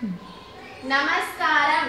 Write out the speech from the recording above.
నమస్కారం నమస్కారం